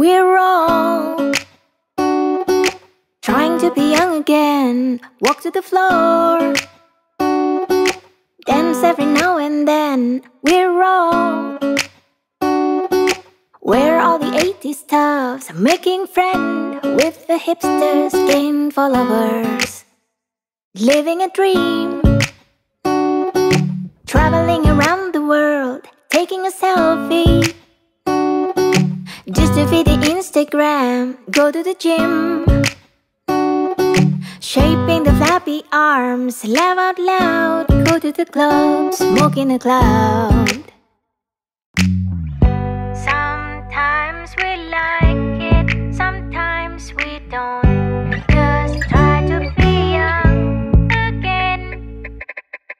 We're all trying to be young again. Walk to the floor, dance every now and then. We're all where all the 80s stuffs, making friend with the hipsters, gain followers, living a dream, traveling around the world, taking a selfie. Just to feed the Instagram, go to the gym. Shaping the flappy arms, laugh out loud, go to the club, smoke in a cloud. Sometimes we like it, sometimes we don't. Just try to be young again.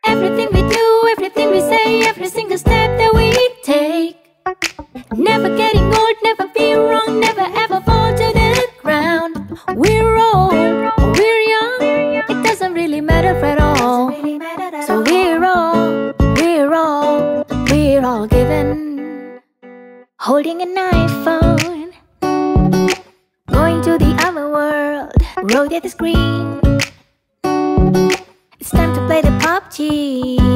Everything we do, everything we say, every single step. Never getting old, never be wrong, never ever fall to the ground. We're old, we're young, it doesn't really matter at all. So we're all, we're all, we're all given. Holding an iPhone, going to the other world, rotate the screen. It's time to play the PUBG.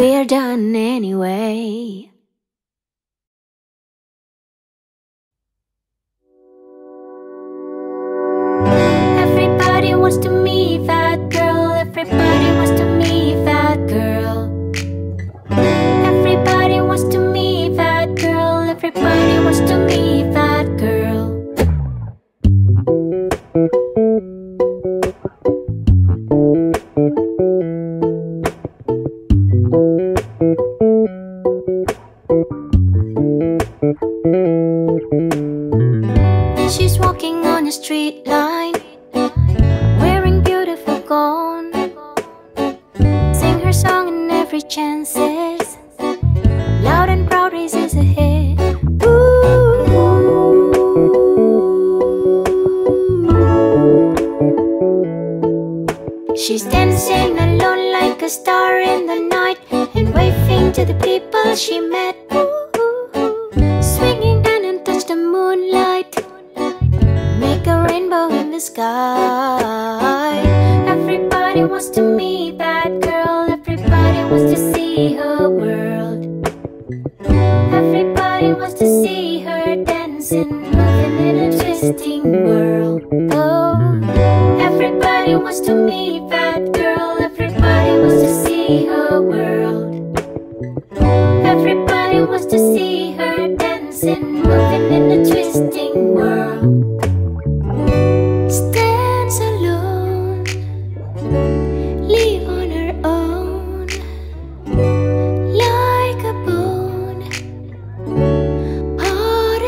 We're done anyway. Everybody wants to a street line Wearing beautiful gown. Sing her song in every chances. Loud and proud raises a head. Ooh. She's dancing alone like a star in the night And waving to the people she met.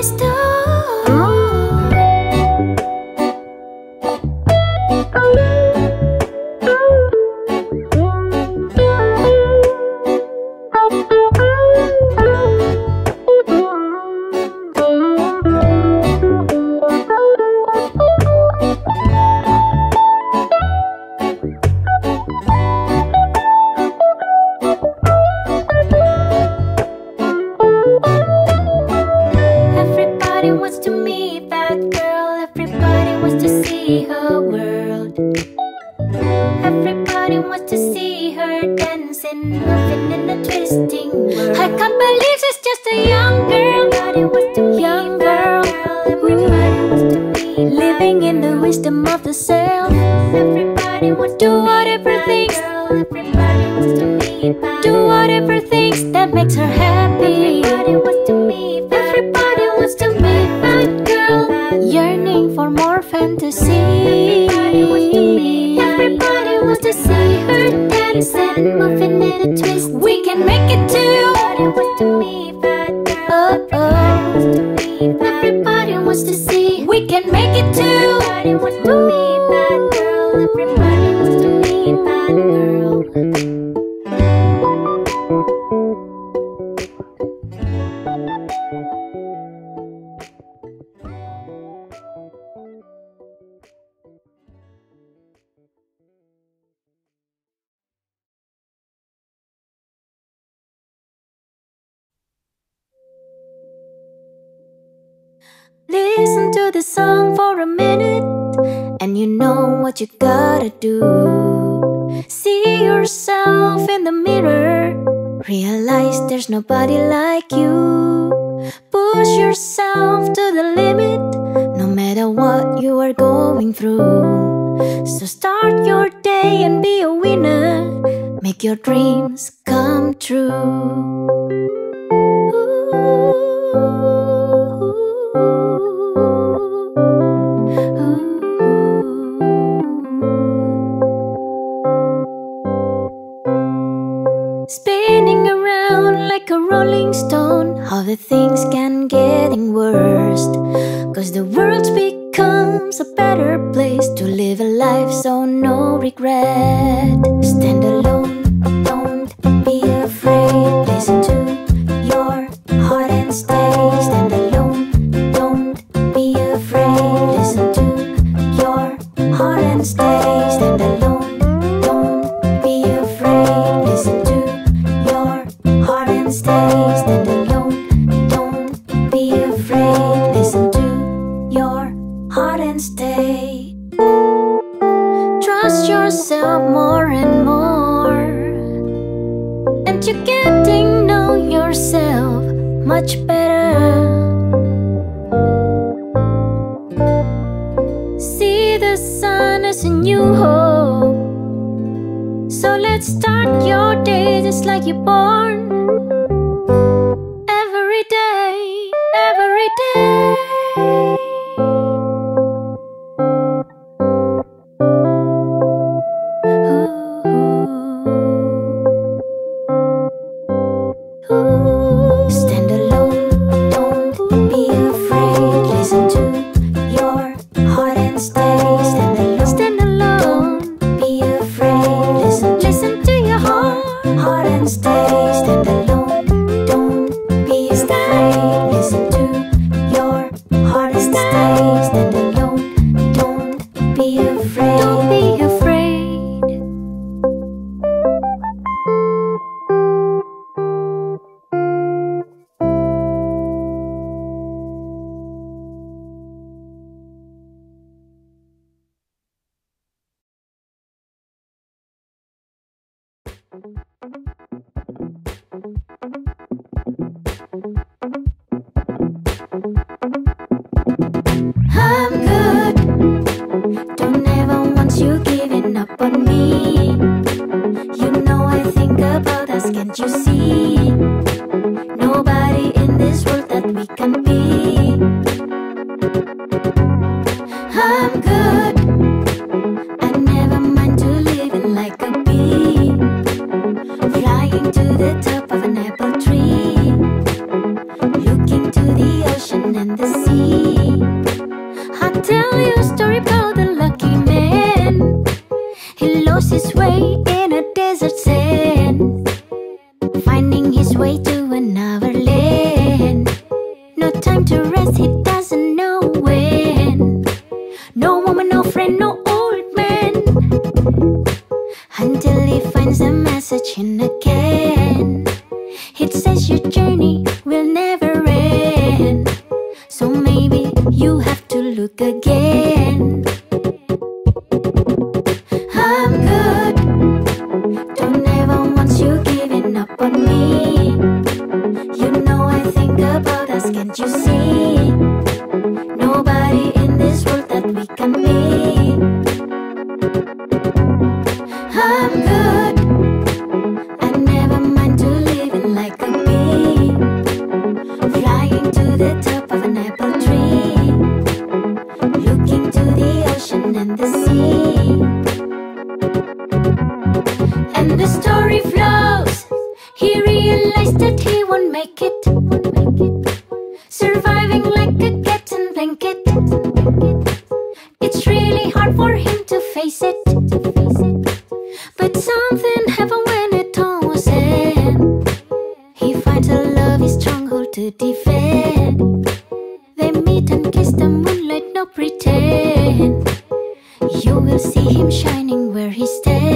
estoy whatever things that makes her happy Everybody wants to meet. fun Everybody wants to meet. fun girl Yearning for more fantasy Everybody wants to be Everybody wants to see her dance And moving in a twist you gotta do. See yourself in the mirror. Realize there's nobody like you. Push yourself to the limit, no matter what you are going through. So start your day and be a winner. Make your dreams come true. Ooh. the things can getting worse. Cause the world becomes a better place To live a life so no regret. Stand alone. I think about us, can't you see? and kiss the moonlight, no pretend. You will see him shining where he stands.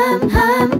Hum, hum.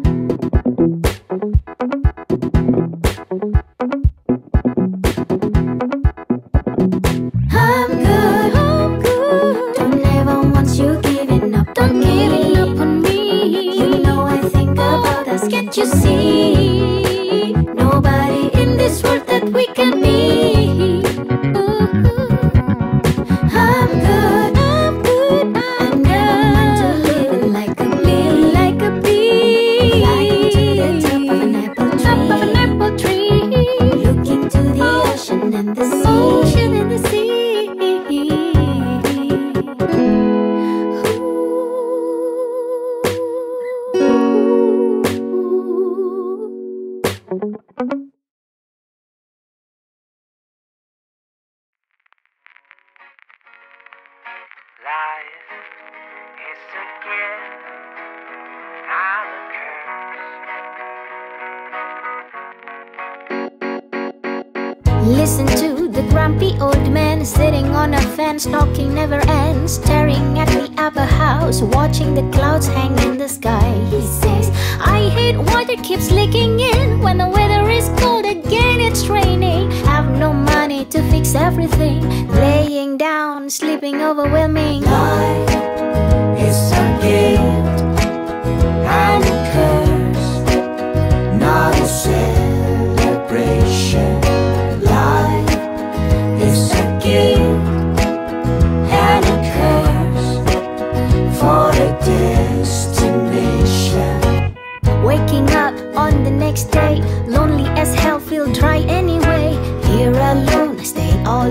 Listen to the grumpy old man sitting on a fence, talking never ends, staring at the upper house, watching the clouds hang in the sky. He says, I hate water keeps leaking in when the weather is cold again, it's raining. Have no money to fix everything, laying down, sleeping, overwhelming. Life is a gift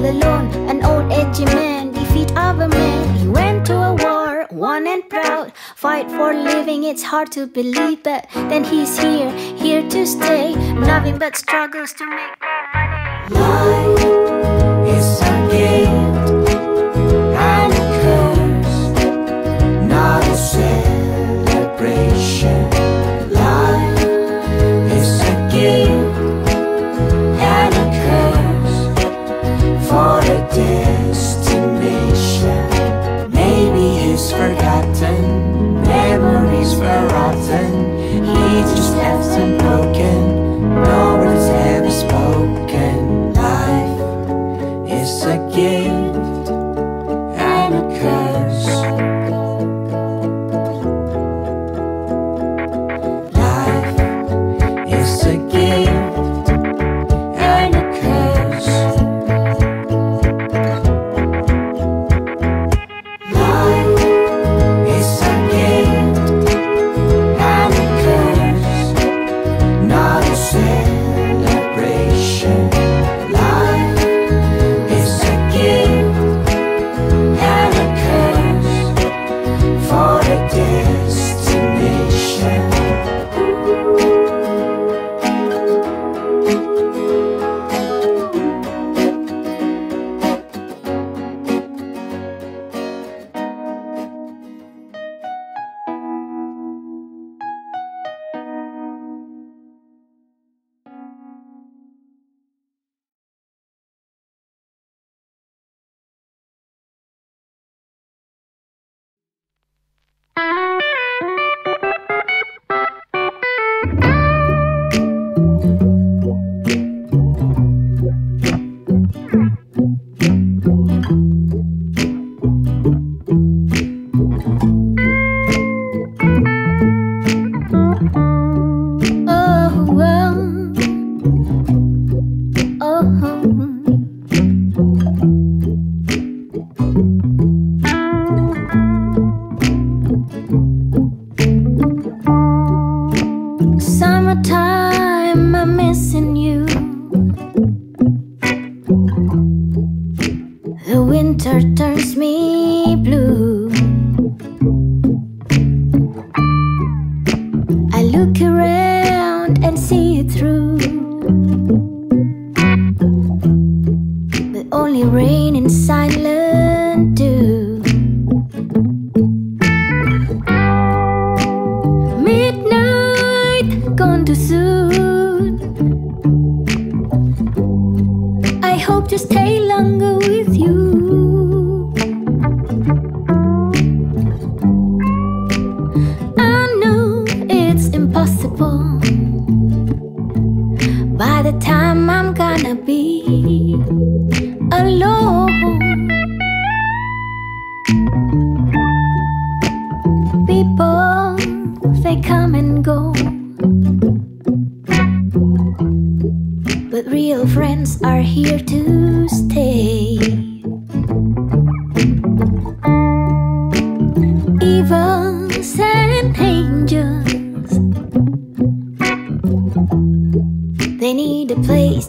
alone. An old edgy man, defeat a man. He went to a war, won and proud. Fight for living, it's hard to believe, but then he's here, here to stay. Nothing but struggles to make money. Life is a gift and a curse, not a celebration. Destination. Maybe he's forgotten, memories forgotten. He just left unbroken, no words ever spoken. Life is a gift and a curse. Life is a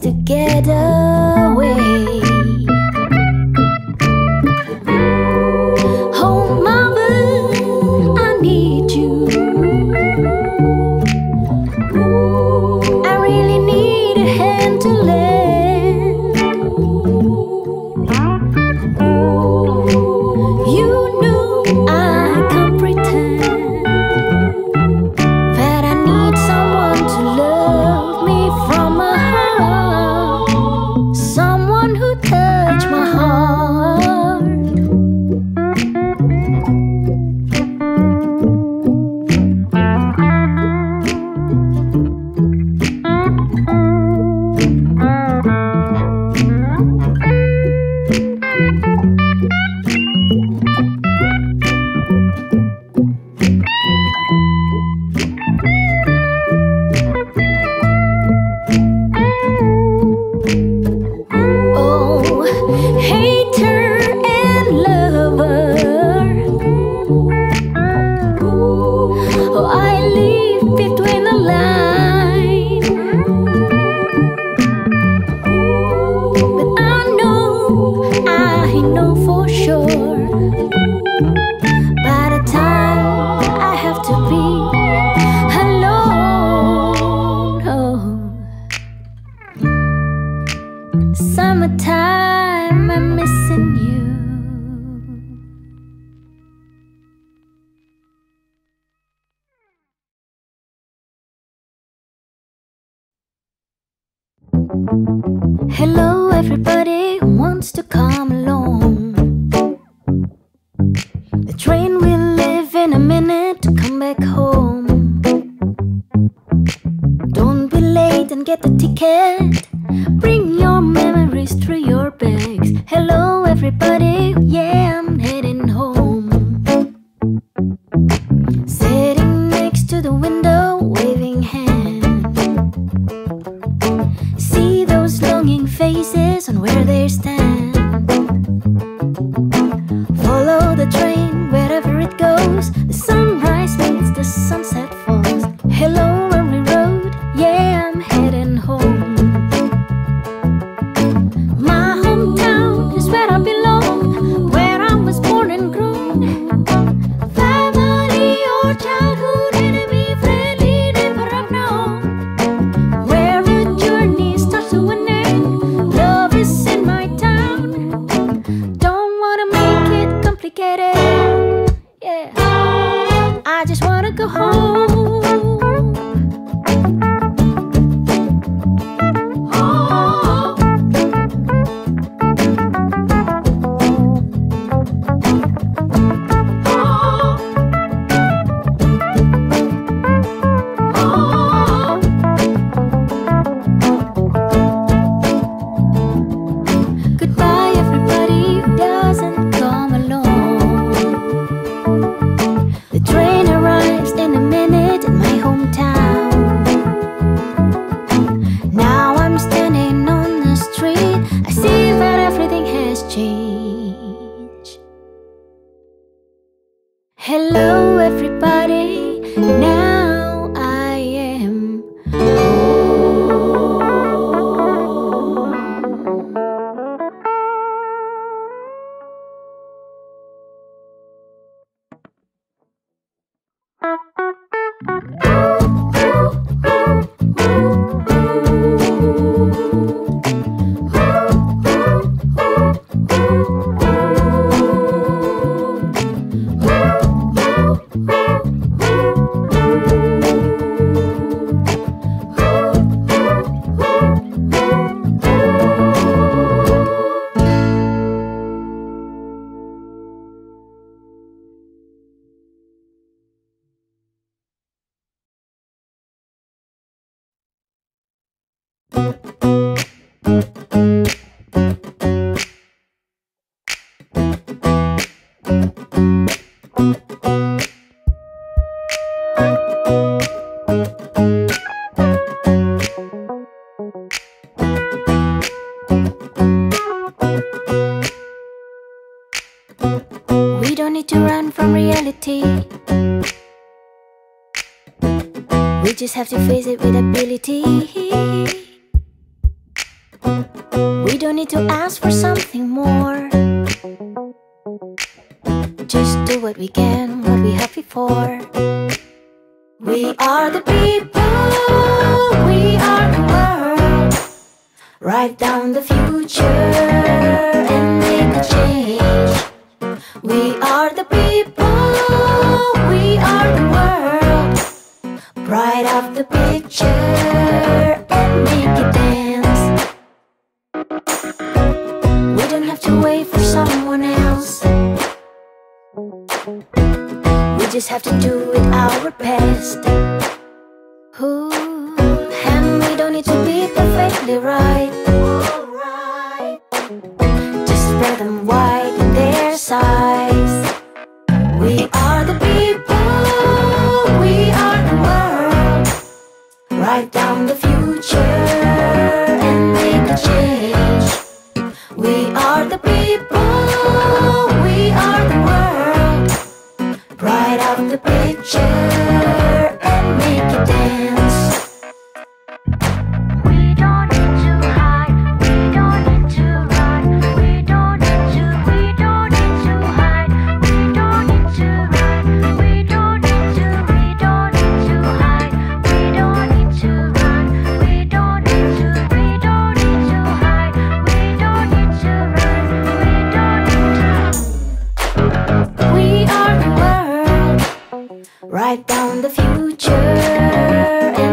to get away. Get the ticket. We don't need to run from reality. We just have to face it with ability. We don't need to ask for something We just have to do it our best. Ooh, and we don't need to be perfectly right. Just spread them wide in their size. We are the people. We are the world. Write down the future and make a change. We are the people. We are the change. write down the future